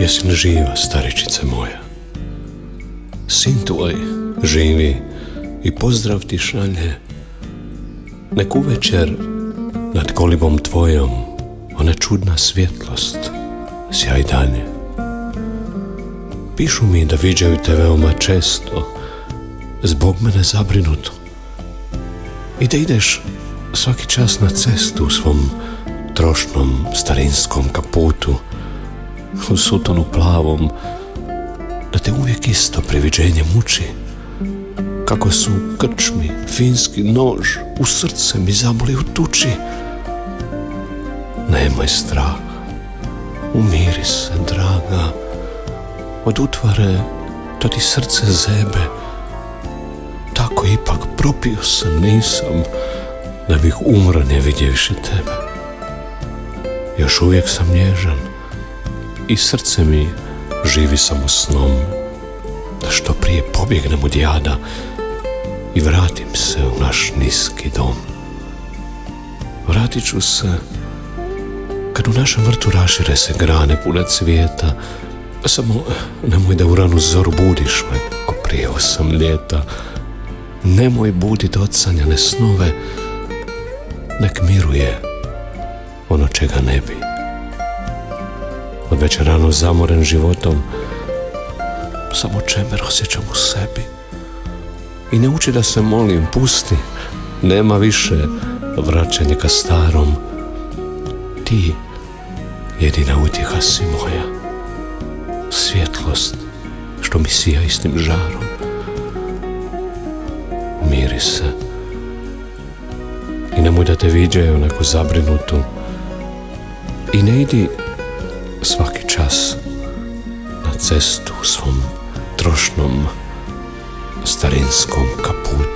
Jesi li živa, staričice moja? Sin tvoj živi i pozdrav ti šalje. Nek uvečer nad kolibom tvojom ona čudna svjetlost sjaj dalje. Pišu mi da viđaju te veoma često, zbog mene zabrinuto. I da ideš svaki čas na cestu u svom trošnom starinskom kaputu, sutonu plavom, da te uvijek isto priviđenje muči, kako su krčmi, finski nož u srce mi zaboli u tuči. Nemoj strah, umiri se, draga, od utvare to ti srce zebe, tako ipak propio sam, nisam, da bih umro ne vidjevši tebe. Još uvijek sam nježan i srce mi živi samo snom, da što prije pobjegnem od jada i vratim se u naš niski dom. Vratit ću se kad u našem vrtu rašire se grane pune cvijeta, samo nemoj da u ranu zoru budiš me, ko prije osam ljeta. Nemoj budit ocanjane snove, nek miruje ono čega ne bi. Već rano zamoren životom, samo čemer osjećam u sebi. I ne uči da se molim, pusti, nema više vraćanja ka starom. Ti, jedina utjeha si moja, svjetlost što mi sija istim žarom. Miri se i nemoj da te viđaju onako zabrinutu i ne idi svaki čas na cestu u svom trošnom starinskom kaputu.